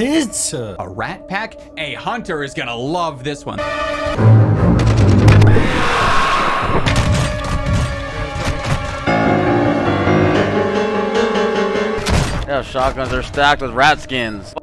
this? A rat pack? A hunter is gonna love this one. Yeah, shotguns are stacked with rat skins.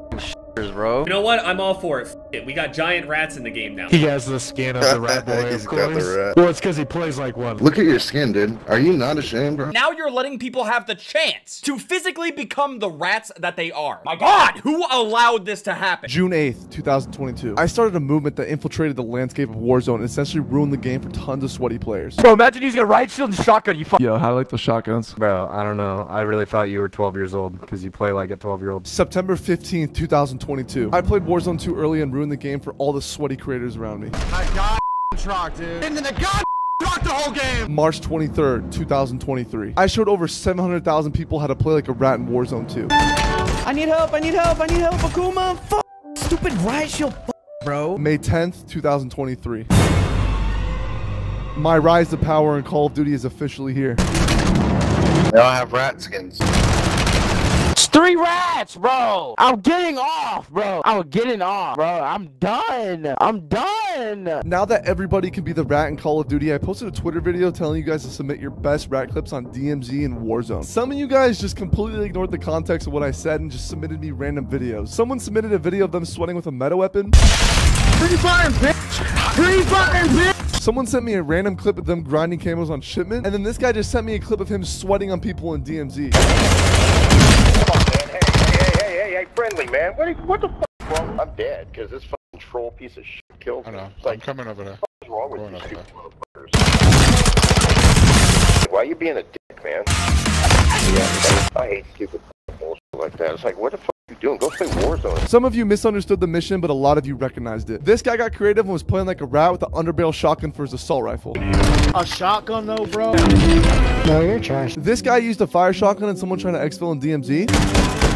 Fucking bro. You know what? I'm all for it. It. We got giant rats in the game now. He has the skin of the rat boy, He's of got the rat. Well, it's because he plays like one. Look at your skin, dude. Are you not ashamed, bro? Now you're letting people have the chance to physically become the rats that they are. My god, who allowed this to happen? June 8th, 2022. I started a movement that infiltrated the landscape of Warzone and essentially ruined the game for tons of sweaty players. Bro, imagine using a riot shield and shotgun. You fuck. Yo, how do I like the shotguns? Bro, I don't know. I really thought you were 12 years old because you play like a 12 year old. September 15th, 2022. I played Warzone too early and ruined the game for all the sweaty creators around me. I got truck, dude. Into the god truck the whole game. March 23rd, 2023. I showed over 700,000 people how to play like a rat in Warzone 2. I need help. I need help. I need help, Akuma. Fuck. Stupid riot shield, f- bro. May 10th, 2023. My rise to power in Call of Duty is officially here. They all have rat skins. It's three rats, bro. I'm getting off, bro. I'm getting off, bro. I'm done. I'm done. Now that everybody can be the rat in Call of Duty, I posted a Twitter video telling you guys to submit your best rat clips on DMZ and Warzone. Some of you guys just completely ignored the context of what I said and just submitted me random videos. Someone submitted a video of them sweating with a meta weapon. Free fire, bitch. Free fire, bitch. Someone sent me a random clip of them grinding camos on shipment, and then this guy just sent me a clip of him sweating on people in DMZ. Hey, friendly man. What, what the fuck wrong? I'm dead because this fucking troll piece of shit killed me. I know. It's like, I'm coming over there. what's wrong with Going these over stupid motherfuckers? Why you being a dick, man? Yeah, I hate stupid bullshit like that. It's like, what the fuck are you doing? Go play Warzone. Some of you misunderstood the mission, but a lot of you recognized it. This guy got creative and was playing like a rat with an underbarrel shotgun for his assault rifle. A shotgun though, bro. No, you're trash. This guy used a fire shotgun and someone trying to exfil in DMZ.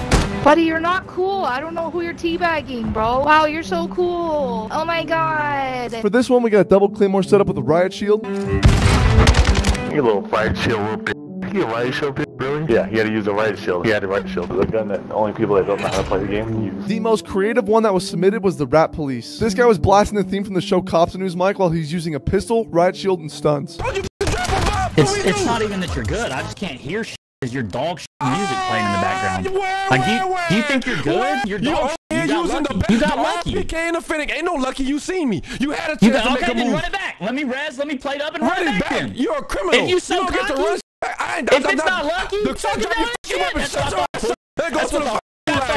Buddy, you're not cool. I don't know who you're teabagging, bro. Wow, you're so cool. Oh my god. For this one, we got a double claymore set up with a riot shield. You little riot shield, little bitch. You a riot shield, bitch, really? Yeah, he had to use a riot shield. He had a riot shield. The gun that only people that don't know how to play the game use. The most creative one that was submitted was the Rat Police. This guy was blasting the theme from the show Cops and News mic while he's using a pistol, riot shield, and stuns. It's it's not even that you're good. I just can't hear shit because your dog shit music playing in the background. Like, do you, do you think you're good? You're dog shit. You got lucky. You got lucky. ain't a finnick. Ain't no lucky you seen me. You had a chance You got, to make a move. run it back. Let me res. Let me play it up and run, Run it back. back. then. You're a criminal. If you so don't get to run. I, I, ain't- If I'm it's not lucky, Look, fucking shut do your it fucking again. weapon. That's Shut what your I ass thought. up. There goes That's to what the I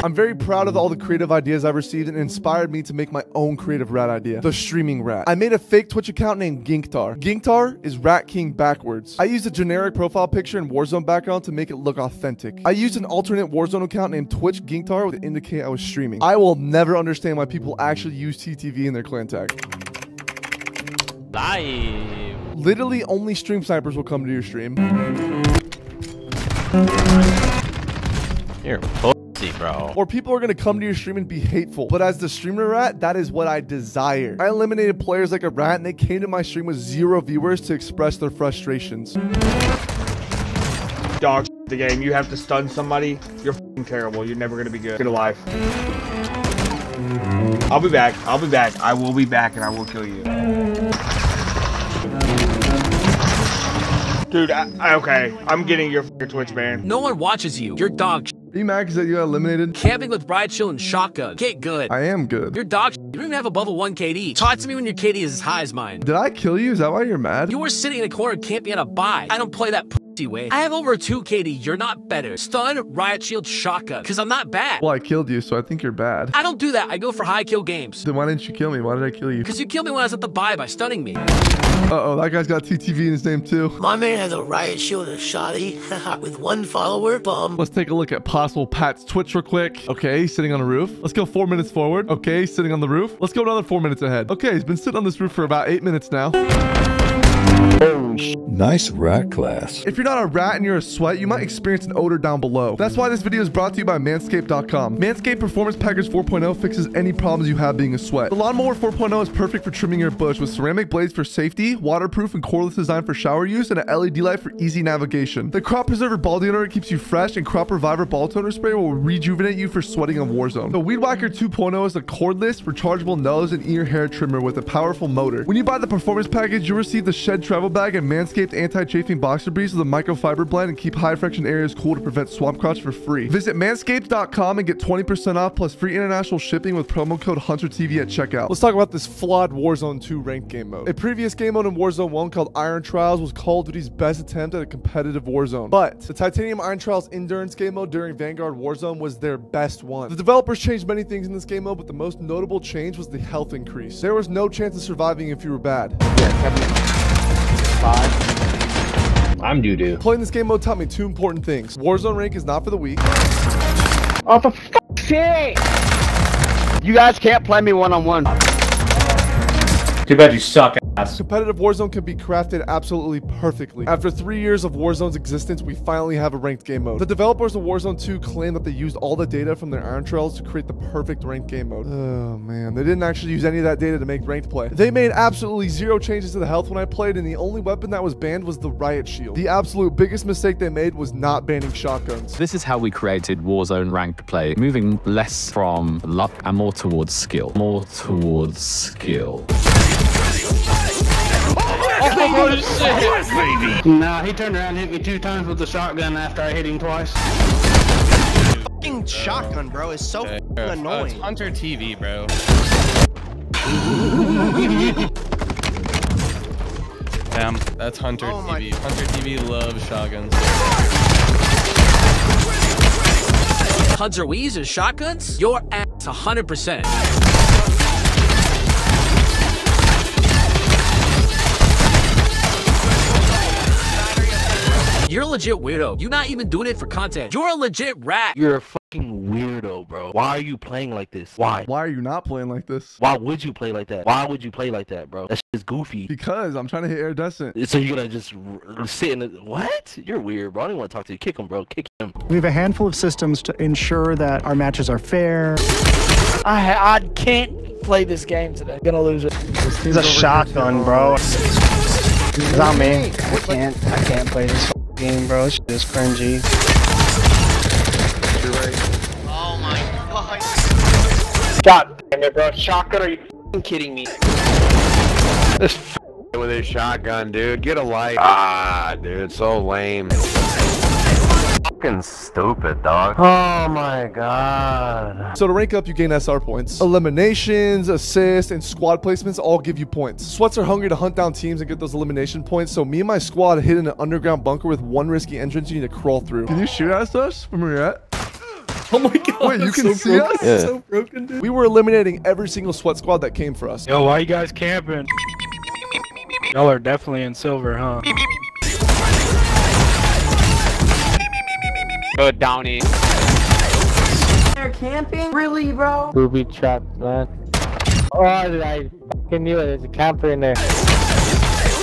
I'm very proud of all the creative ideas I've received and inspired me to make my own creative rat idea, the streaming rat. I made a fake Twitch account named Gniktar. Gniktar is Rat King backwards. I used a generic profile picture and Warzone background to make it look authentic. I used an alternate Warzone account named Twitch Gniktar to indicate I was streaming. I will never understand why people actually use TTV in their clan tag. Live. Literally only stream snipers will come to your stream. You're pussy, bro. Or people are gonna come to your stream and be hateful. But as the streamer rat, that is what I desire. I eliminated players like a rat and they came to my stream with zero viewers to express their frustrations. Dog the game. You have to stun somebody. You're terrible. You're never gonna be good. Good alive. I'll be back. I'll be back. I will be back and I will kill you. Dude, I, I- okay. I'm getting your Twitch ban. No one watches you. You're dog shit. Are you mad because that you got eliminated? Camping with Riot Shield and Shotgun. Get good. I am good. You're dog. You don't even have above a 1 KD. Talk to me when your KD is as high as mine. Did I kill you? Is that why you're mad? You were sitting in a corner camping at a buy. I don't play that way. I have over a 2 KD. You're not better. Stun, Riot Shield, Shotgun. Because I'm not bad. Well, I killed you, so I think you're bad. I don't do that. I go for high kill games. Then why didn't you kill me? Why did I kill you? Because you killed me when I was at the buy by stunning me. Uh-oh, that guy's got TTV in his name too. My man has a riot shield and a shoddy with one follower. Bum. Let's take a look at possible Pat's Twitch real quick. Okay, he's sitting on a roof. Let's go four minutes forward. Okay, he's sitting on the roof. Let's go another four minutes ahead. Okay, he's been sitting on this roof for about eight minutes now. Nice rat class. If you're not a rat and you're a sweat, you might experience an odor down below. That's why this video is brought to you by Manscaped.com. Manscaped Performance Package 4.0 fixes any problems you have being a sweat. The Lawnmower 4.0 is perfect for trimming your bush with ceramic blades for safety, waterproof and cordless design for shower use, and an LED light for easy navigation. The Crop Preserver Ball Deodorant keeps you fresh, and Crop Reviver Ball Toner Spray will rejuvenate you for sweating on Warzone. The Weed Whacker 2.0 is a cordless, rechargeable nose and ear hair trimmer with a powerful motor. When you buy the Performance Package, you'll receive the Shed Travel Bag and Manscaped Anti-Chafing Boxer Briefs with a microfiber blend and keep high friction areas cool to prevent swamp crotch for free. Visit manscaped.com and get 20% off plus free international shipping with promo code HunterTV at checkout. Let's talk about this flawed Warzone 2 ranked game mode. A previous game mode in Warzone 1 called Iron Trials was Call of Duty's best attempt at a competitive Warzone. But the Titanium Iron Trials Endurance game mode during Vanguard Warzone was their best one. The developers changed many things in this game mode, but the most notable change was the health increase. There was no chance of surviving if you were bad. I'm doo doo. Playing this game mode taught me two important things. Warzone rank is not for the weak. Oh, for fuck's sake! You guys can't play me one on one. Too bad you suck ass. Competitive Warzone can be crafted absolutely perfectly. After three years of Warzone's existence, we finally have a ranked game mode. The developers of Warzone 2 claim that they used all the data from their Iron Trials to create the perfect ranked game mode. Oh man, they didn't actually use any of that data to make ranked play. They made absolutely zero changes to the health when I played, and the only weapon that was banned was the Riot Shield. The absolute biggest mistake they made was not banning shotguns. This is how we created Warzone ranked play, moving less from luck and more towards skill. More towards skill. Oh, nah, he turned around and hit me two times with the shotgun after I hit him twice. Fucking shotgun, bro, is so f***ing oh, annoying. Hunter TV, bro. Damn, that's Hunter Oh my- TV. Hunter TV loves shotguns. Hunter we using shotguns? Your ass 100%. You're a legit weirdo. You're not even doing it for content. You're a legit rat. You're a fucking weirdo, bro. Why are you playing like this? Why? Why are you not playing like this? Why would you play like that? Why would you play like that, bro? That shit is goofy. Because I'm trying to hit iridescent. So you're gonna just r- sit in the what? You're weird, bro. I don't want to talk to you. Kick him, bro. Kick him. We have a handful of systems to ensure that our matches are fair. I I can't play this game today. I'm Gonna lose it. He's a shotgun, bro. It's not me. I can't. I can't play this game, bro. This shit is cringy. Oh my god. God damn it, bro. Shotgun? Are you kidding me? This with his shotgun, dude. Get a light. Ah, dude, so lame. Fucking stupid, dog. Oh my god. So to rank up, you gain SR points. Eliminations, assists, and squad placements all give you points. Sweats are hungry to hunt down teams and get those elimination points, so me and my squad hid in an underground bunker with one risky entrance you need to crawl through. Can you shoot at us from where you're at? Oh my god. Wait, you can so see broken. us? Yeah. So broken, dude. We were eliminating every single sweat squad that came for us. Yo, why you guys camping? Y'all are definitely in silver, huh? Good, Downey. They're camping? Really, bro? Booby trap, man. Oh, I fucking knew it. There's a camper in there.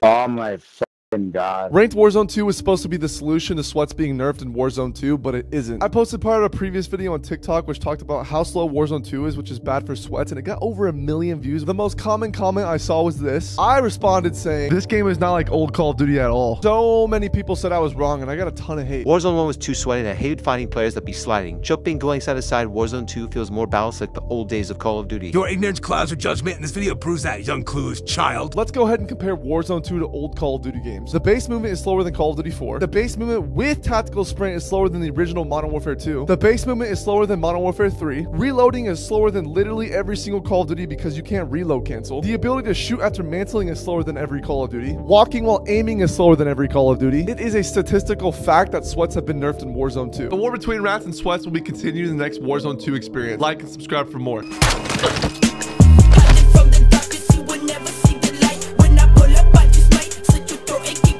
Oh my fucking god. Ranked Warzone 2 was supposed to be the solution to sweats being nerfed in Warzone 2, but it isn't. I posted part of a previous video on TikTok which talked about how slow Warzone 2 is, which is bad for sweats, and it got over a million views. The most common comment I saw was this. I responded saying, this game is not like old Call of Duty at all. So many people said I was wrong, and I got a ton of hate. Warzone 1 was too sweaty and I hated finding players that be sliding. Jumping, going side to side, Warzone 2 feels more balanced like the old days of Call of Duty. Your ignorance clouds your judgment, and this video proves that, young clueless child. Let's go ahead and compare Warzone 2 to old Call of Duty games. The base movement is slower than Call of Duty 4. The base movement with tactical sprint is slower than the original Modern Warfare 2. The base movement is slower than Modern Warfare 3. Reloading is slower than literally every single Call of Duty because you can't reload cancel. The ability to shoot after mantling is slower than every Call of Duty. Walking while aiming is slower than every Call of Duty. It is a statistical fact that sweats have been nerfed in Warzone 2. The war between rats and sweats will be continued in the next Warzone 2 experience. Like and subscribe for more.